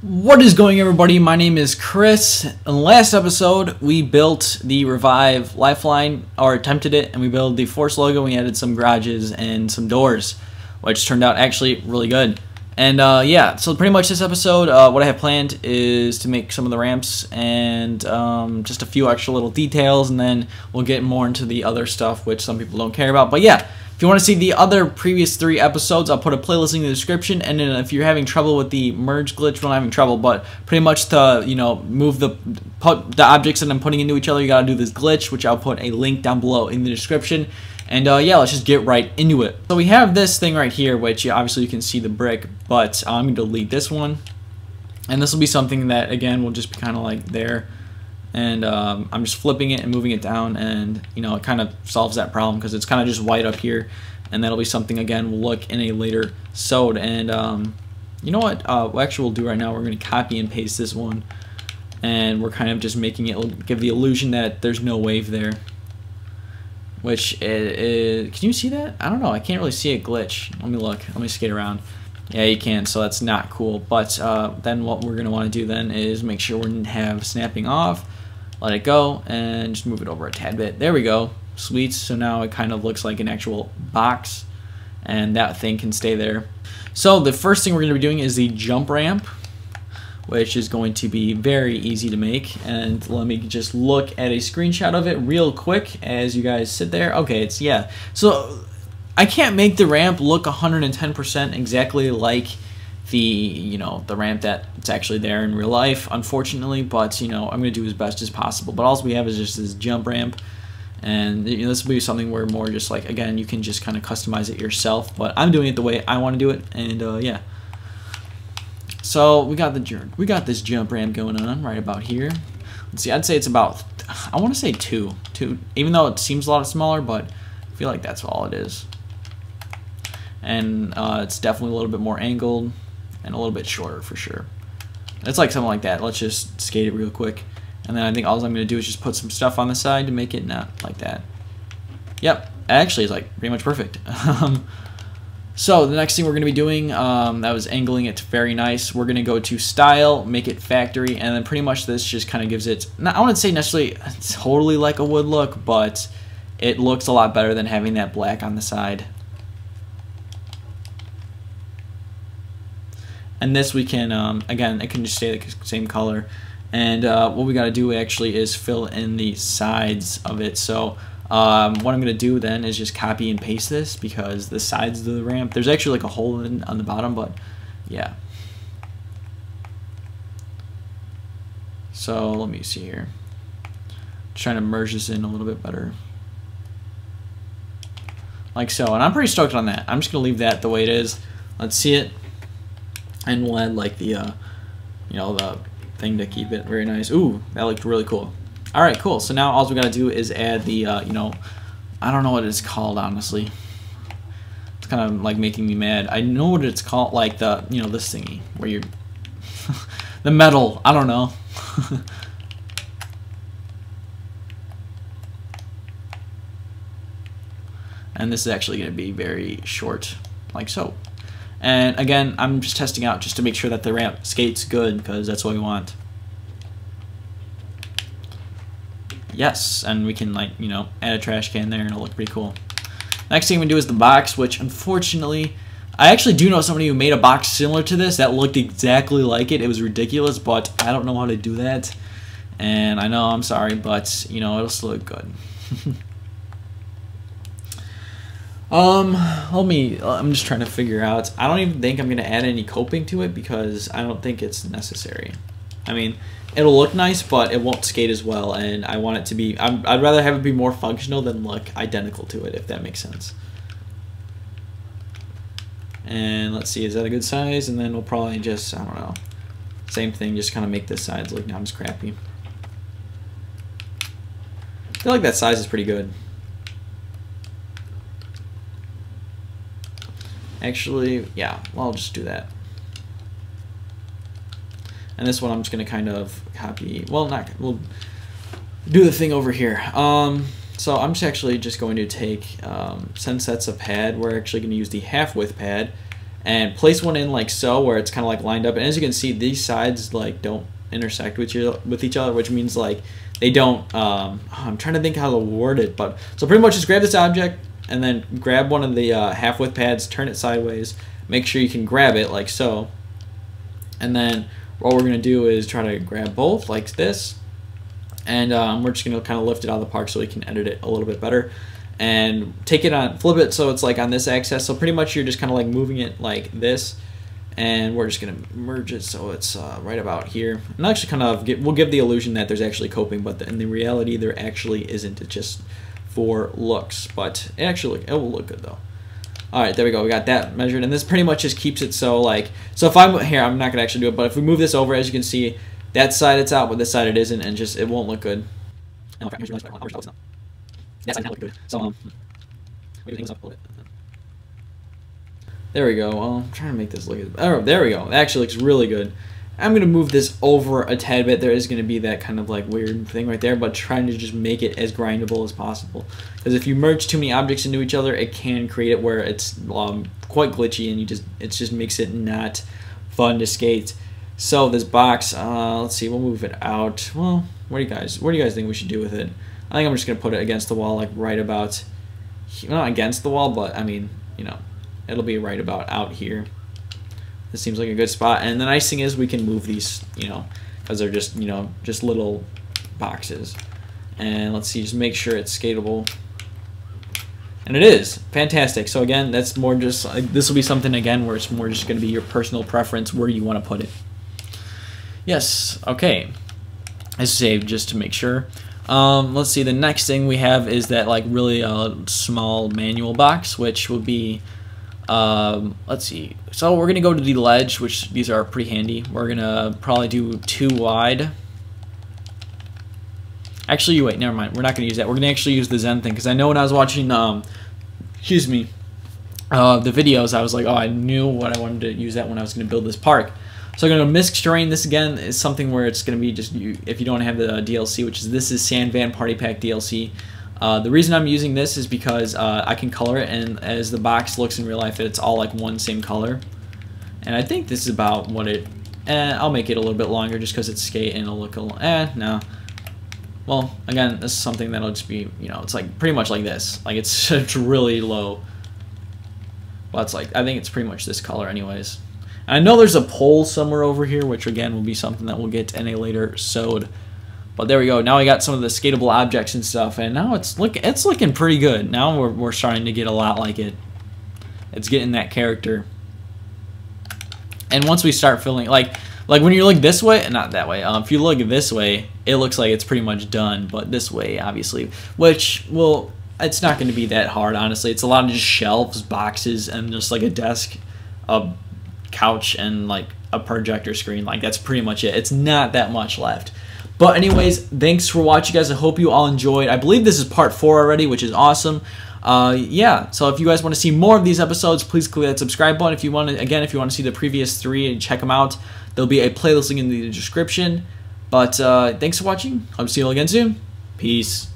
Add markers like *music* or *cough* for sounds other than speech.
What is going everybody? My name is Chris. In last episode, we built the Revive Lifeline, or attempted it, and we built the Force logo. We added some garages and some doors, which turned out actually really good. And uh, yeah, so pretty much this episode, uh, what I have planned is to make some of the ramps and um, just a few extra little details, and then we'll get more into the other stuff, which some people don't care about. But yeah, if you want to see the other previous three episodes, I'll put a playlist in the description. And then if you're having trouble with the merge glitch, well, not having trouble, but pretty much to you know move the put the objects that I'm putting into each other, you gotta do this glitch, which I'll put a link down below in the description. And uh, yeah, let's just get right into it. So we have this thing right here, which obviously you can see the brick, but I'm going to delete this one. And this will be something that, again, will just be kind of like there. And um, I'm just flipping it and moving it down, and you know, it kind of solves that problem because it's kind of just white up here. And that'll be something, again, we'll look in a later sewed. And um, you know what, uh, actually we'll do right now, we're going to copy and paste this one. And we're kind of just making it give the illusion that there's no wave there which is, can you see that? I don't know. I can't really see a glitch. Let me look. Let me skate around. Yeah, you can, so that's not cool. But uh, then what we're going to want to do then is make sure we have snapping off, let it go, and just move it over a tad bit. There we go. Sweet. So now it kind of looks like an actual box, and that thing can stay there. So the first thing we're going to be doing is the jump ramp which is going to be very easy to make. And let me just look at a screenshot of it real quick as you guys sit there. Okay, it's, yeah. So I can't make the ramp look 110% exactly like the, you know, the ramp that's actually there in real life, unfortunately, but, you know, I'm going to do as best as possible. But all we have is just this jump ramp. And you know, this will be something where more just like, again, you can just kind of customize it yourself. But I'm doing it the way I want to do it. And uh, yeah. So we got the we got this jump ramp going on right about here. Let's see, I'd say it's about I want to say two, two. Even though it seems a lot smaller, but I feel like that's all it is. And uh, it's definitely a little bit more angled and a little bit shorter for sure. It's like something like that. Let's just skate it real quick. And then I think all I'm going to do is just put some stuff on the side to make it not like that. Yep, actually it's like pretty much perfect. *laughs* Um, so the next thing we're going to be doing, um, that was angling it very nice. We're going to go to style, make it factory, and then pretty much this just kind of gives it, not, I wouldn't say necessarily totally like a wood look, but it looks a lot better than having that black on the side. And this we can, um, again, it can just stay the same color. And uh, what we got to do actually is fill in the sides of it. So um, what I'm to do then is just copy and paste this because the sides of the ramp, there's actually like a hole in, on the bottom, but yeah. So let me see here. Just trying to merge this in a little bit better. Like so, and I'm pretty stoked on that. I'm just to leave that the way it is. Let's see it. And add like the, uh, you know, the thing to keep it very nice. Ooh, that looked really cool. All right, cool. So now all we got to do is add the, uh, you know, I don't know what it's called, honestly. It's kind of like making me mad. I know what it's called, like the, you know, this thingy where you're, *laughs* the metal. I don't know. *laughs* and this is actually going to be very short, like so. And again, I'm just testing out just to make sure that the ramp skates good because that's what we want. Yes, and we can like, you know, add a trash can there and it'll look pretty cool. Next thing we do is the box, which unfortunately, I actually do know somebody who made a box similar to this that looked exactly like it. It was ridiculous, but I don't know how to do that. And I know, I'm sorry, but, you know, it'll still look good. *laughs* um, let me, I'm just trying to figure out. I don't even think I'm to add any coping to it because I don't think it's necessary. I mean, it'll look nice, but it won't skate as well, and I want it to be. i would rather have it be more functional than look identical to it, if that makes sense. And let's see, is that a good size? And then we'll probably just, I don't know, same thing, just kind of make the sides look not as crappy. I feel like that size is pretty good. Actually, yeah, well, I'll just do that. And this one I'm just going to kind of copy, well, not, we'll do the thing over here. Um, so I'm just actually just going to take um, since that's a pad, we're actually going to use the half width pad. and place one in like so where it's kind of like lined up and as you can see these sides like don't intersect with your with each other which means like they don't um, i'm trying to think how to word it but so pretty much just grab this object and then grab one of the uh, half width pads turn it sideways make sure you can grab it like so. And then what we're going to do is try to grab both like this and um, we're just going to kind of lift it out of the park so we can edit it a little bit better. And take it on flip it so it's like on this axis so pretty much you're just kind of like moving it like this. And we're just gonna merge it so it's uh, right about here. And actually kind of get, we'll give the illusion that there's actually coping but in the reality there actually isn't. It's just for looks but it actually it will look good though all right there we go we got that measured and this pretty much just keeps it so like so if I'm here I'm not gonna actually do it but if we move this over as you can see that side it's out but this side it isn't and just it won't look good Yes, I look good. So, um, maybe up a little bit. There we go. Well, I'm trying to make this look. Oh, there we go. It actually looks really good. I'm going to move this over a tad bit. There is going to be that kind of like weird thing right there, but trying to just make it as grindable as possible. Because if you merge too many objects into each other, it can create it where it's um, quite glitchy and you just it just makes it not fun to skate. So this box, uh, let's see, we'll move it out. Well, what do you guys, what do you guys think we should do with it? I think I'm just gonna put it against the wall, like right about, not against the wall, but I mean, you know, it'll be right about out here. This seems like a good spot. And the nice thing is we can move these, you know, because they're just, you know, just little boxes. And let's see, just make sure it's skatable. And it is fantastic. So again, that's more just this will be something again where it's more just going to be your personal preference where you want to put it. Yes. Okay. I saved just to make sure. Um, let's see, the next thing we have is that like really uh, small manual box, which will be, um, let's see, so we're going to go to the ledge, which these are pretty handy. We're going to probably do two wide. Actually, wait, never mind. We're not going to use that. We're going to actually use the Zen thing, because I know when I was watching, um, excuse me, uh, the videos, I was like, oh, I knew what I wanted to use that when I was going to build this park. So I'm going to misc terrain. This again is something where it's going to be just you, if you don't have the DLC, which is this is San Van Party Pack DLC. Uh, the reason I'm using this is because uh, I can color it, and as the box looks in real life, it's all like one same color. And I think this is about what it. Eh, I'll make it a little bit longer just because it's skate and it'll look a little. Eh, no. Well, again, this is something that'll just be, you know, it's like pretty much like this. Like it's, *laughs* it's really low. Well, it's like I think it's pretty much this color, anyways. I know there's a pole somewhere over here, which again will be something that we'll get in a later sewed. But there we go. Now we got some of the skatable objects and stuff, and now it's look it's looking pretty good. Now we're we're starting to get a lot like it. It's getting that character. And once we start filling like like when you look this way, and not that way. Um, if you look this way, it looks like it's pretty much done. But this way, obviously, which will it's not going to be that hard. Honestly, it's a lot of just shelves, boxes, and just like a desk, a couch and like a projector screen. Like that's pretty much it. It's not that much left. But anyways, thanks for watching, guys. I hope you all enjoyed. I believe this is part four already, which is awesome. Uh, yeah, so if you guys want to see more of these episodes, please click that subscribe button. If you want to, again, if you want to see the previous three and check them out, there'll be a playlist link in the description. But uh, thanks for watching. To see you all again soon. Peace.